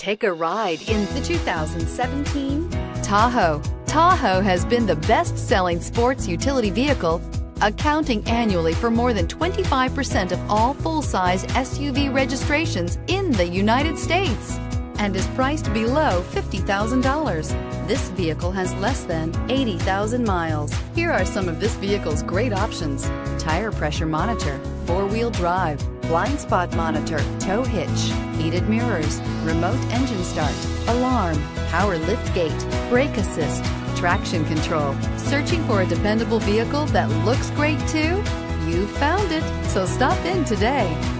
Take a ride in the 2017 Tahoe. Tahoe has been the best selling sports utility vehicle, accounting annually for more than 25% of all full size SUV registrations in the United States and is priced below $50,000. This vehicle has less than 80,000 miles. Here are some of this vehicle's great options tire pressure monitor, four wheel drive, blind spot monitor, tow hitch, heated mirrors, remote engine start, alarm, power lift gate, brake assist, traction control. Searching for a dependable vehicle that looks great too? You found it, so stop in today.